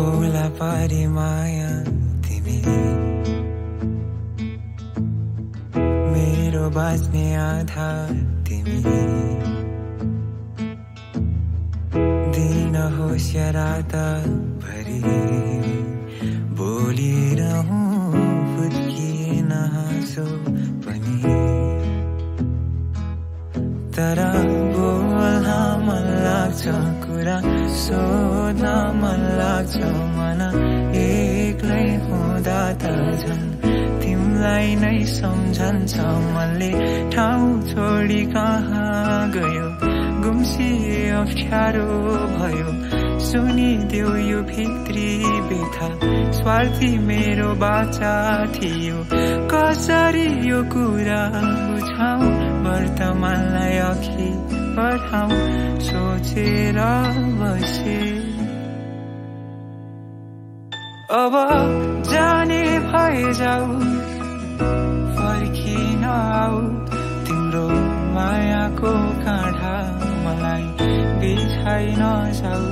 खोला पारी माया तिमी मेरो बाँच्ने आधार तिमी दिन होस् रात भरि बोलिरहँ हाँसो पनि तर लाग्छ कुरा सोध्न मन लाग्छ मन एक्लै हुँदा त झन् तिमीलाई नै सम्झन्छ मनले ठाउँ छोडी कहाँ गयो? गुम्सिए अप्ठ्यारो भयो। सुनिदेऊ यो भित्री बेथा स्वार्थी मेरो बाचा थियो। कसरी यो कुरा बुझाउ? वर्तमानलाई अघि बढाउ सोचेर बसे अब जाने भए जाऊ फर्किन आऊ। तिम्रो मायाको काँडा मलाई बिछाइ नजाऊ।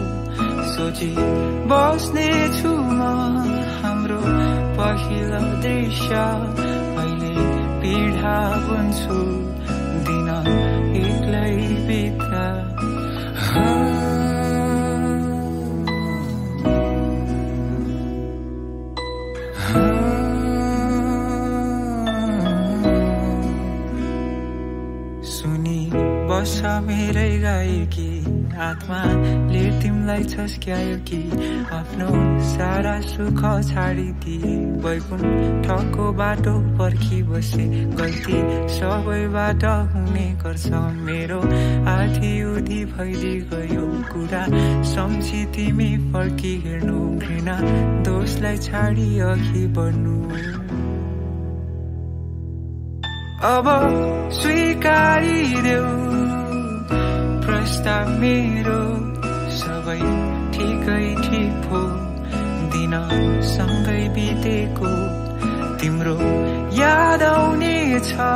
सोची बस्ने छु म हाम्रो पहिलो दृश्य अहिले पीडा बुन्छु। सुनि बस मेरै गाएकी आत्माले तिमीलाई छस्क्यायो कि आफ्नो सारा सुख छाडिदिए। वैकुण्ठको बाटो पर्खी बसे। गल्ती सबैबाट हुने गर्छ। मेरो आधी उधी भइदि गयो कुरा। सम्झी तिमी फर्की हेर्नु घृणा दोषलाई छाडी अघि बढ्नु। अब स्वीकारिदेऊ प्रस्ताव मेरो सबै ठिकै ठिक हो। दिन सँगै बितेको तिम्रो याद आउने छ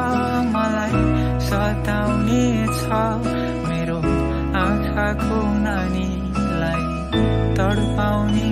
मलाई सताउने छ। मेरो आँखाको नानीलाई तडपाउने